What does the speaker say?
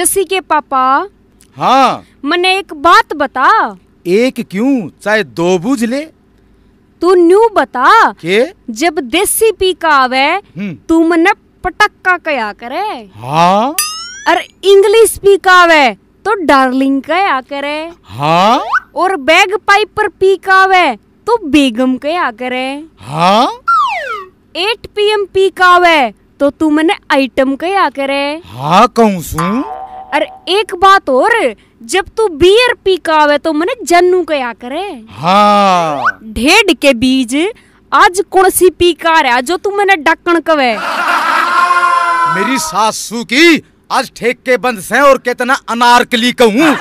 जसी के पापा हाँ। मने एक बात बता। एक क्यों? चाहे दो बूझ ले। तू न्यू बता के? जब देसी पी का आवे हम्म, तू मने पटक्का कया करे। हाँ। और इंग्लिश पी का आवे तो डार्लिंग कया करे। हाँ। और बैग पाइप पर पी का आवे तो बेगम कया करे। हाँ। 8 पीएम पी का आवे तो तू मने आइटम कया करे। हाँ कहूँ सू और एक बात और जब तू बियर पी का आवे तो मने जन्नू कया करे। हाँ। ढेड के बीज आज कौन सी पी का रहा जो तू मैंने डक्कन कवे। मेरी सासू की आज ठेके के बंद से और कितना अनारकली कहूँ।